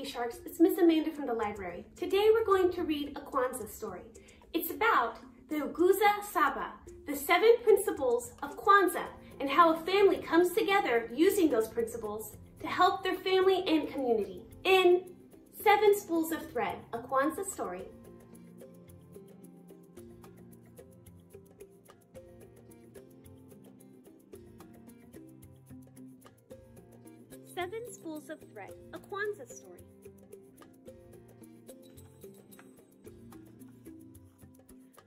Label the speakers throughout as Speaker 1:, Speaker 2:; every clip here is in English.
Speaker 1: Sharks, it's Miss Amanda from the library. Today we're going to read a Kwanzaa story. It's about the Nguzo Saba, the seven principles of Kwanzaa, and how a family comes together using those principles to help their family and community. In Seven Spools of Thread, a Kwanzaa story, Spools of Thread, a Kwanzaa story.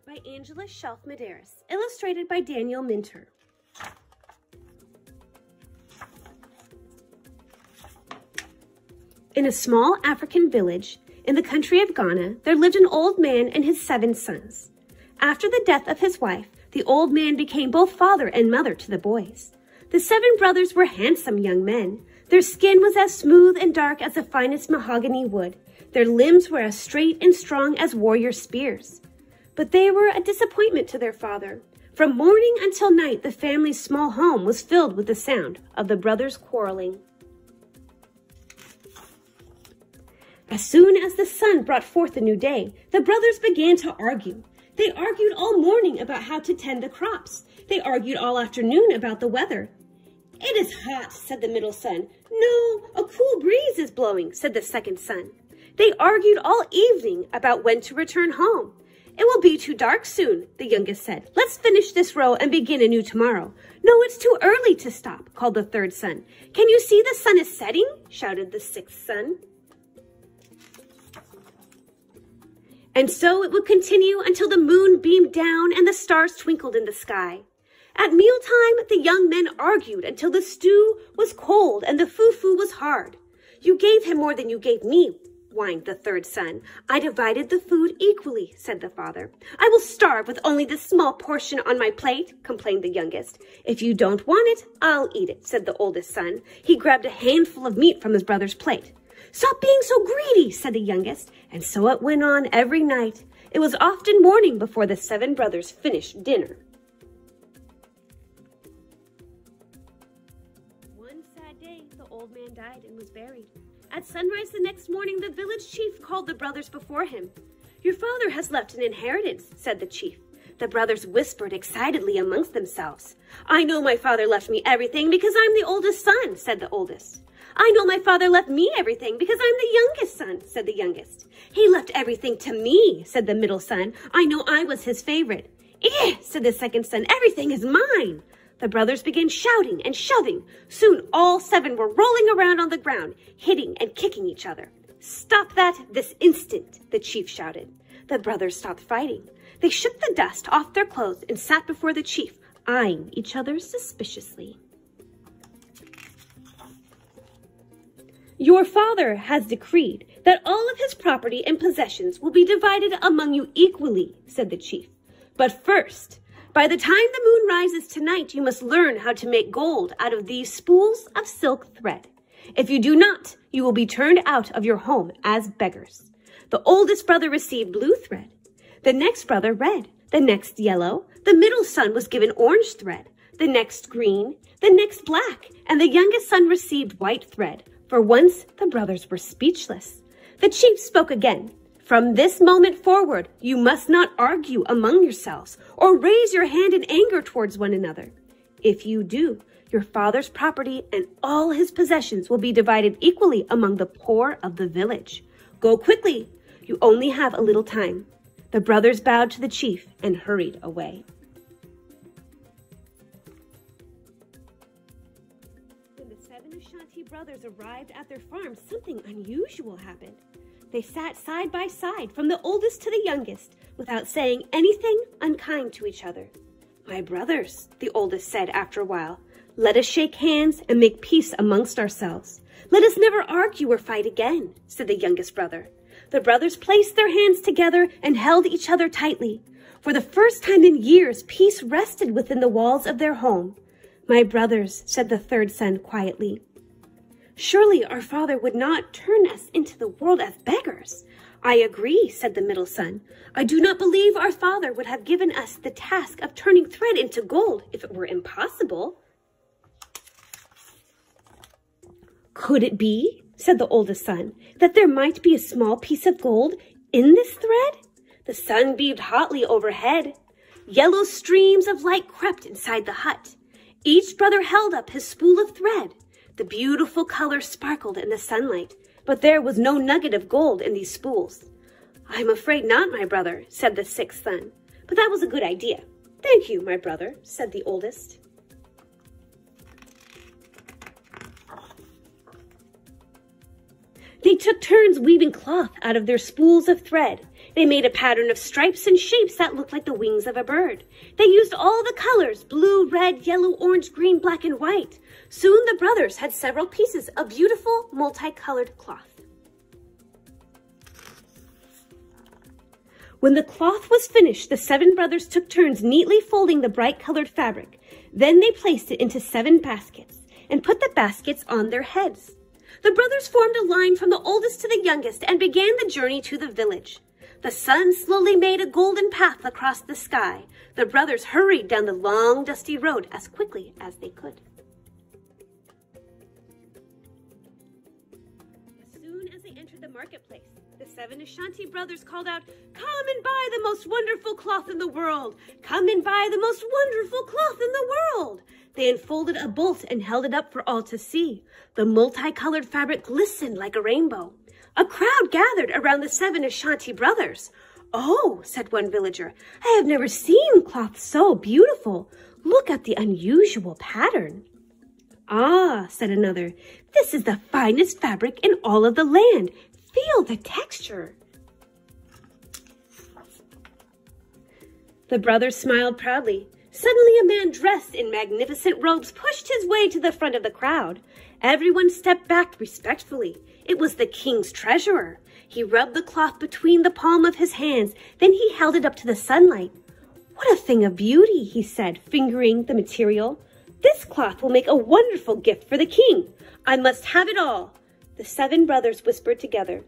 Speaker 1: By Angela Shelf Medearis, illustrated by Daniel Minter. In a small African village in the country of Ghana, there lived an old man and his seven sons. After the death of his wife, the old man became both father and mother to the boys. The seven brothers were handsome young men. Their skin was as smooth and dark as the finest mahogany wood. Their limbs were as straight and strong as warrior spears. But they were a disappointment to their father. From morning until night, the family's small home was filled with the sound of the brothers quarreling. As soon as the sun brought forth a new day, the brothers began to argue. They argued all morning about how to tend the crops. They argued all afternoon about the weather. It is hot, said the middle son. No, a cool breeze is blowing, said the second son. They argued all evening about when to return home. It will be too dark soon, the youngest said. Let's finish this row and begin anew tomorrow. No, it's too early to stop, called the third son. Can you see the sun is setting? shouted the sixth son. And so it would continue until the moon beamed down and the stars twinkled in the sky. At mealtime, the young men argued until the stew was cold and the fufu was hard. You gave him more than you gave me, whined the third son. I divided the food equally, said the father. I will starve with only this small portion on my plate, complained the youngest. If you don't want it, I'll eat it, said the oldest son. He grabbed a handful of meat from his brother's plate. Stop being so greedy, said the youngest, and so it went on every night. It was often morning before the seven brothers finished dinner. Died and was buried. At sunrise the next morning, the village chief called the brothers before him. Your father has left an inheritance, said the chief. The brothers whispered excitedly amongst themselves. I know my father left me everything because I'm the oldest son, said the oldest. I know my father left me everything because I'm the youngest son, said the youngest. He left everything to me, said the middle son. I know I was his favorite. Eh, said the second son, everything is mine. The brothers began shouting and shoving. Soon all seven were rolling around on the ground, hitting and kicking each other. Stop that this instant, the chief shouted. The brothers stopped fighting. They shook the dust off their clothes and sat before the chief, eyeing each other suspiciously. Your father has decreed that all of his property and possessions will be divided among you equally, said the chief. But first, by the time the moon rises tonight, you must learn how to make gold out of these spools of silk thread. If you do not, you will be turned out of your home as beggars. The oldest brother received blue thread, the next brother red, the next yellow, the middle son was given orange thread, the next green, the next black, and the youngest son received white thread. For once the brothers were speechless. The chief spoke again. From this moment forward, you must not argue among yourselves or raise your hand in anger towards one another. If you do, your father's property and all his possessions will be divided equally among the poor of the village. Go quickly. You only have a little time. The brothers bowed to the chief and hurried away. When the seven Ashanti brothers arrived at their farm, something unusual happened. They sat side by side, from the oldest to the youngest, without saying anything unkind to each other. My brothers, the oldest said after a while, let us shake hands and make peace amongst ourselves. Let us never argue or fight again, said the youngest brother. The brothers placed their hands together and held each other tightly. For the first time in years, peace rested within the walls of their home. My brothers, said the third son quietly, surely our father would not turn us into the world as beggars. I agree, said the middle son. I do not believe our father would have given us the task of turning thread into gold if it were impossible. Could it be? said the oldest son, that there might be a small piece of gold in this thread? The sun beamed hotly overhead. Yellow streams of light crept inside the hut. Each brother held up his spool of thread. The beautiful color sparkled in the sunlight, but there was no nugget of gold in these spools. I'm afraid not, my brother, said the sixth son, but that was a good idea. Thank you, my brother, said the oldest. They took turns weaving cloth out of their spools of thread. They made a pattern of stripes and shapes that looked like the wings of a bird. They used all the colors, blue, red, yellow, orange, green, black, and white. Soon the brothers had several pieces of beautiful multicolored cloth. When the cloth was finished, the seven brothers took turns neatly folding the bright colored fabric. Then they placed it into seven baskets and put the baskets on their heads. The brothers formed a line from the oldest to the youngest and began the journey to the village. The sun slowly made a golden path across the sky. The brothers hurried down the long, dusty road as quickly as they could. As soon as they entered the marketplace, the seven Ashanti brothers called out, Come and buy the most wonderful cloth in the world! Come and buy the most wonderful cloth in the world! They unfolded a bolt and held it up for all to see. The multicolored fabric glistened like a rainbow. A crowd gathered around the seven Ashanti brothers. Oh, said one villager, I have never seen cloth so beautiful. Look at the unusual pattern. Ah, said another, this is the finest fabric in all of the land. Feel the texture. The brothers smiled proudly. Suddenly, a man dressed in magnificent robes pushed his way to the front of the crowd. Everyone stepped back respectfully. It was the king's treasurer. He rubbed the cloth between the palm of his hands, then he held it up to the sunlight. What a thing of beauty, he said, fingering the material. This cloth will make a wonderful gift for the king. I must have it all. The seven brothers whispered together.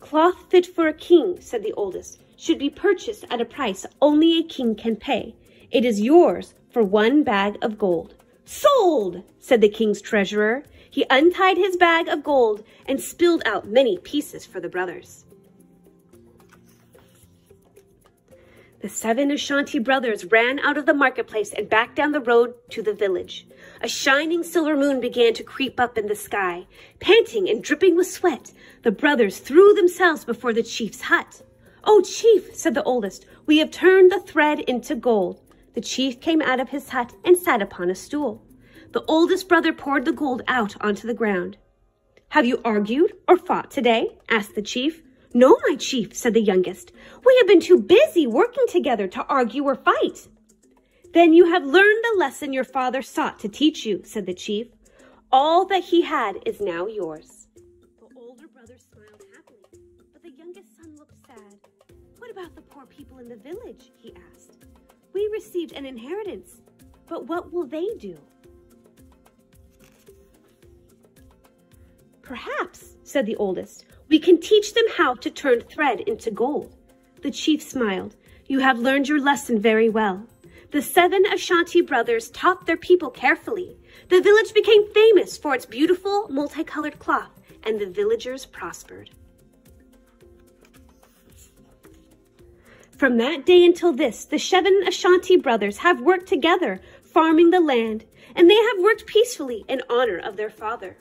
Speaker 1: Cloth fit for a king, said the oldest, should be purchased at a price only a king can pay. It is yours for one bag of gold. Sold, said the king's treasurer. He untied his bag of gold and spilled out many pieces for the brothers. The seven Ashanti brothers ran out of the marketplace and back down the road to the village. A shining silver moon began to creep up in the sky. Panting and dripping with sweat, the brothers threw themselves before the chief's hut. Oh, chief, said the oldest, we have turned the thread into gold. The chief came out of his hut and sat upon a stool. The oldest brother poured the gold out onto the ground. Have you argued or fought today? asked the chief. No, my chief, said the youngest. We have been too busy working together to argue or fight. Then you have learned the lesson your father sought to teach you, said the chief. All that he had is now yours. The older brother smiled happily, but the youngest son looked sad. What about the poor people in the village? he asked. We received an inheritance, but what will they do? Perhaps, said the oldest, we can teach them how to turn thread into gold. The chief smiled. You have learned your lesson very well. The seven Ashanti brothers taught their people carefully. The village became famous for its beautiful multicolored cloth, and the villagers prospered. From that day until this, the seven Ashanti brothers have worked together, farming the land, and they have worked peacefully in honor of their father.